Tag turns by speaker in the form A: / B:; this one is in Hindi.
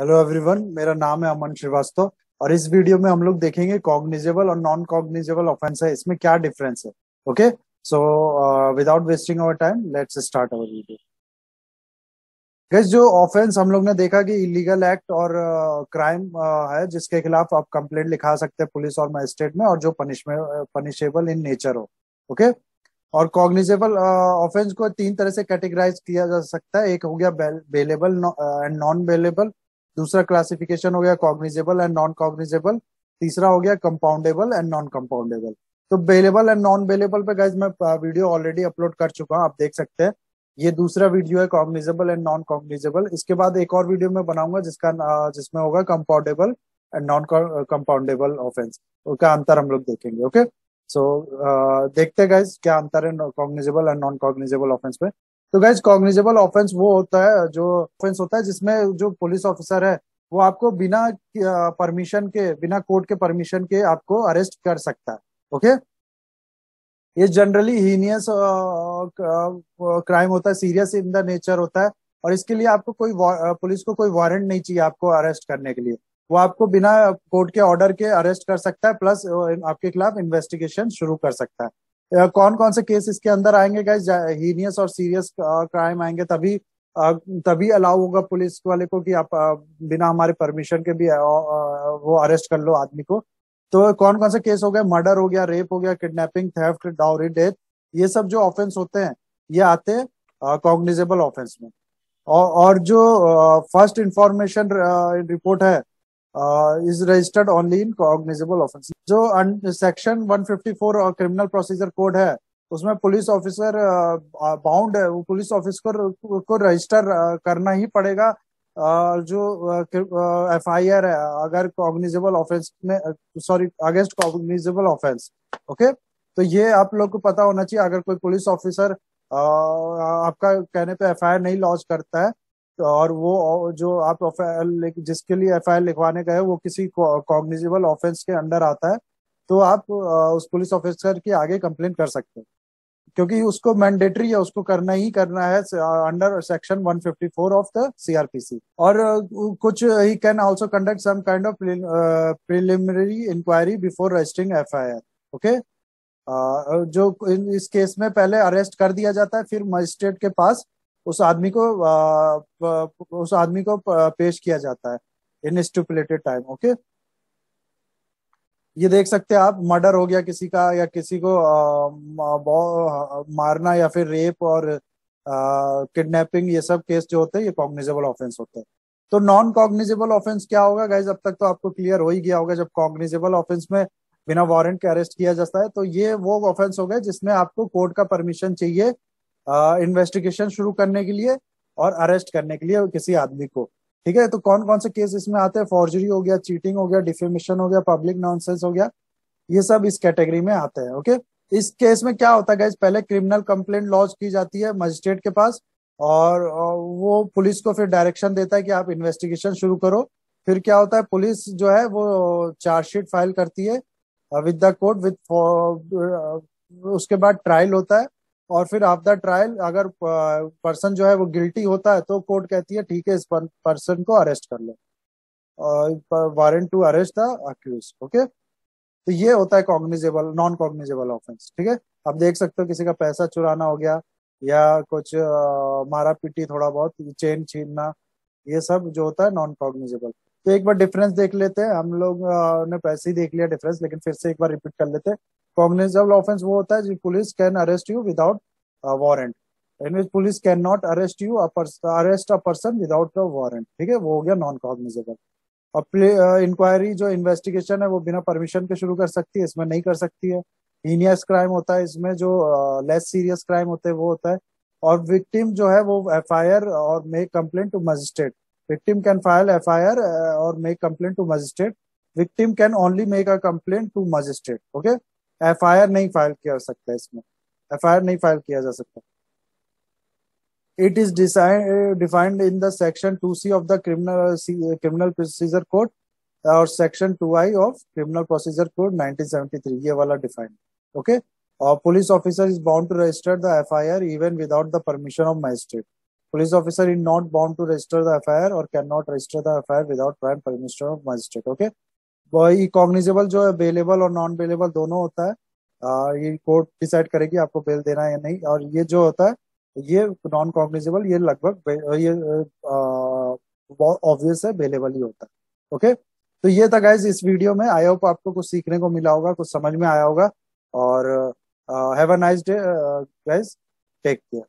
A: हेलो एवरीवन मेरा नाम है अमन श्रीवास्तव और इस वीडियो में हम लोग देखेंगे कॉग्निजेबल और नॉन कॉग्निजेबल ऑफेंस है। इसमें क्या डिफरेंस है? Okay so without wasting our time let's start our video guys जो ऑफेंस हम लोग ने देखा कि इलीगल एक्ट और क्राइम uh, uh, है जिसके खिलाफ आप कंप्लेंट लिखा सकते हैं पुलिस और मजिस्ट्रेट में और जो पनिशमेंट पनिशेबल इन नेचर हो। Okay okay? और कॉग्निजेबल ऑफेंस uh, को तीन तरह से कैटेगराइज किया जा सकता है। एक हो गया बेलेबल एंड नॉन बेलेबल दूसरा क्लासिफिकेशन हो गया कॉग्निजेबल एंड नॉन कॉग्निजेबल तीसरा हो गया कंपाउंडेबल एंड नॉन कंपाउंडेबल तो बेलेबल एंड नॉन बेलेबल पे गाइज़ मैं वीडियो ऑलरेडी अपलोड कर चुका हूँ, आप देख सकते हैं। ये दूसरा वीडियो है कॉग्निजेबल एंड नॉन कॉग्निजेबल इसके बाद एक और वीडियो मैं बनाऊँगा जिसका जिसमें होगा compoundable and non compoundable offence उसका अंतर हम लोग देखेंगे ओके सो देखते हैं गाइज़ क्या अंतर है cognizable and non cognizable offence में तो गाइज़ कॉग्निजेबल ऑफेंस वो होता है, जो ऑफेंस होता है, जिसमें जो पुलिस ऑफिसर है, वो आपको बिना परमिशन के, बिना कोर्ट के परमिशन के आपको अरेस्ट कर सकता है ओके ये जनरली हीनियस क्राइम होता है सीरियस इन द नेचर होता है, और इसके लिए आपको कोई पुलिस को कोई वारंट नहीं चाहिए आपको अरेस्ट करने के लिए। वो आपको बिना कोर्ट के ऑर्डर के अरेस्ट कर सकता है प्लस आपके खिलाफ इन्वेस्टिगेशन शुरू कर सकता है। कौन कौन से केस इसके अंदर आएँगे गाइस हीनियस और सीरियस क्राइम आएँगे तभी तभी अलाउ होगा पुलिस वाले को कि आप बिना हमारे परमिशन के भी वो अरेस्ट कर लो आदमी को। तो कौन कौन से केस हो गए? मर्डर हो गया रेप हो गया किडनैपिंग थेफ्ट डाउरी डेथ ये सब जो ऑफेंस होते हैं ये आते हैं कॉग्निजेबल ऑफेंस में। और, और जो फ़र्स्ट इंफॉर्मेशन रिपोर्ट है is registered only in cognizable offence जो सेक्शन 154 क्रिमिनल प्रोसीजर कोड है, उसमें पुलिस ऑफिसर बाउंड है, वो पुलिस ऑफिसर को रजिस्टर करना ही पड़ेगा जो एफ़ आई आर है, अगर कॉग्निजेबल ऑफेंस में sorry against cognizable offence okay तो ये आप लोग को पता होना चाहिए, अगर कोई पुलिस ऑफिसर आपका कहने पे एफ़ आई आर नहीं लॉन्च करता है और वो, जो आप जिसके लिए एफआईआर लिखवाने गए वो किसी कॉग्निजेबल ऑफेंस के अंडर आता है तो आप उस पुलिस ऑफिसर की आगे कंप्लेन कर सकते हैं। क्योंकि उसको मैंडेटरी है उसको करना ही करना है under section 154 of the CrPC और कुछ ही can also conduct some kind of preliminary inquiry before registering FIR okay जो इस केस में पहले अरेस्ट कर दिया जाता है, फिर मजिस्ट्रेट के पास उस आदमी को उस आदमी को पेश किया जाता है इन स्टूपुलेटेड टाइम, ओके? ये देख सकते हैं आप, मर्डर हो गया किसी का या किसी को मारना या फिर रेप और किडनैपिंग, ये सब केस जो होते हैं, ये कॉग्निजेबल ऑफेंस होते हैं। तो नॉन कॉग्निजेबल ऑफेंस क्या होगा गाइज़ अब तक तो आपको क्लियर हो ही गया होगा, जब कॉग्निजेबल ऑफेंस में बिना वारंट के अरेस्ट किया जाता है तो ये वो ऑफेंस हो गए जिसमें आपको कोर्ट का परमिशन चाहिए इन्वेस्टिगेशन शुरू करने के लिए और अरेस्ट करने के लिए किसी आदमी को। ठीक है? तो कौन कौन से केस इसमें आते हैं? फॉर्जरी हो गया चीटिंग हो गया डिफेमेशन हो गया पब्लिक नॉनसेंस हो गया, ये सब इस कैटेगरी में आते हैं ओके इस केस में क्या होता है पहले क्रिमिनल कंप्लेंट लॉन्च की जाती है मजिस्ट्रेट के पास और वो पुलिस को फिर डायरेक्शन देता है कि आप इन्वेस्टिगेशन शुरू करो। फिर क्या होता है? पुलिस जो है वो चार्जशीट फ़ाइल करती है विद द कोर्ट विद उसके बाद ट्रायल होता है। और फिर आफ्टर ट्रायल अगर पर्सन जो है वो गिल्टी होता है तो कोर्ट कहती है ठीक है इस पर्सन को अरेस्ट कर लो। Warrant to arrest the accuse okay तो ये होता है कॉग्निजेबल नॉन कॉग्निजेबल ऑफेंस ठीक है? अब देख सकते हो किसी का पैसा चुराना हो गया या कुछ आ, मारा पीटी थोड़ा बहुत चेन छीनना ये सब जो होता है नॉन कॉग्निजेबल तो एक बार डिफरेंस देख लेते हैं। हम लोग ने पैसे ही देख लिया डिफरेंस लेकिन फिर से एक बार रिपीट कर लेते हैं। कॉग्निजेबल ऑफेंस वो होता है police can arrest you without warrant in which police can not arrest you arrest a person without a warrant ठीक है? वो हो गया नॉन कॉग्निजेबल और इंक्वायरी जो इन्वेस्टिगेशन है, वो बिना परमिशन के शुरू कर सकती है, इसमें नहीं कर सकती है। हीनियस क्राइम होता है इसमें जो लेस सीरियस क्राइम होते हैं, वो होता है। और विक्टिम जो है, वो एफआईआर और make complaint to magistrate victim can file F और make complaint to magistrate victim can only make a complaint to magistrate okay F नहीं फ़ाइल कर सकता इसमें। एफ़ नहीं फ़ाइल किया जा सकता। It is defined in the section two C of the criminal criminal procedure code और section two I of criminal procedure code 1973 ये वाला डिफाइंड ओके और police officer is bound to register the F I R even without the permission of magistrate police officer in not bound to register the F और can not register the F without prior permission of magistrate okay cognizable जो है बेलेबल और नॉन बेलेबल दोनों होता है आ, ये कोर्ट डिसाइड करेगी आपको बेल देना है या नहीं और ये जो होता है ये नॉन कॉग्निजेबल ये लगभग ये ऑब्वियस है बेलेबल ही होता है ओके तो ये था गाइज़ इस वीडियो में। आई होप आपको कुछ सीखने को मिला होगा कुछ समझ में आया होगा। और have a nice day guys take care